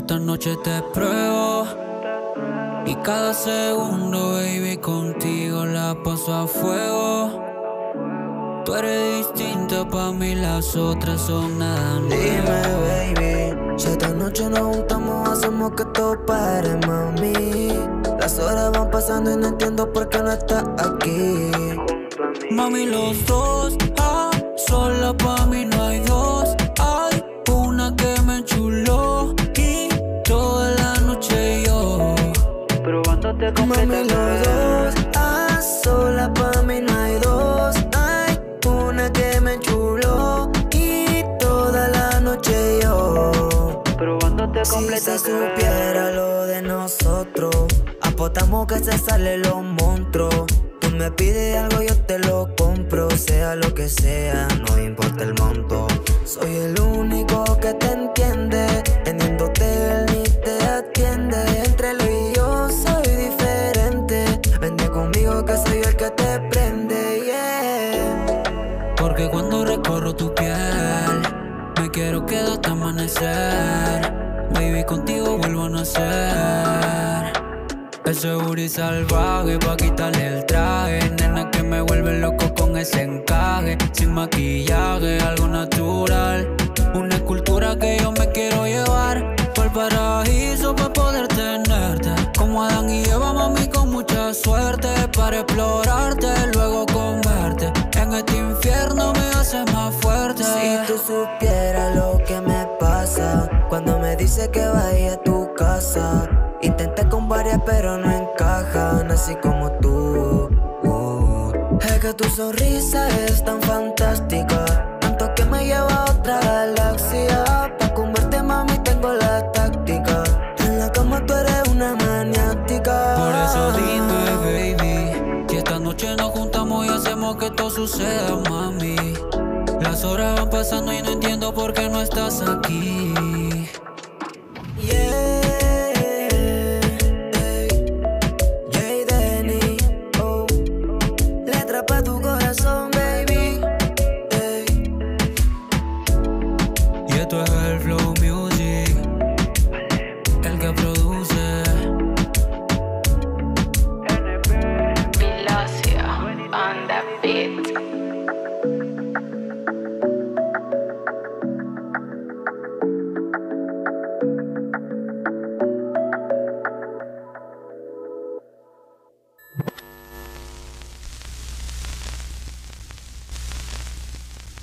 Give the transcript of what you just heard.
noche te pruebo. Y cada segundo, baby, contigo la paso a fuego. Tú eres distinta, pa' mí las otras son nada Dime, baby, si esta noche nos juntamos, hacemos que todo pare, mami. Las horas van pasando y no entiendo por qué no estás aquí. Mami, los dos, Probándote Mami, los dos, ah, sola pa' mí no hay dos. Hay una que me enchuló y toda la noche yo. Probándote Si completa, se supiera lo de nosotros, apostamos que se salen los monstruos. Tú me pides algo, yo te lo compro, sea lo que sea, no importa el monto. Soy el único que te conmigo que soy el que te prende, yeah. Porque cuando recorro tu piel, me quiero quedar hasta amanecer. Baby, contigo vuelvo a nacer. Ese booty salvaje pa' quitarle el traje. Nena que me vuelve explorarte, luego comerte. En este infierno me hace más fuerte. Si tú supieras lo que me pasa cuando me dice que vaya a tu casa. Intenté con varias, pero no encajan así como tú. Uh. Es que tu sonrisa es tan fantástica, tanto que me lleva a otra que todo suceda, mami. Las horas van pasando y no entiendo por qué no estás aquí. Yeah. Jayden y Oh, letra para tu corazón, baby. Y esto es el Flow it.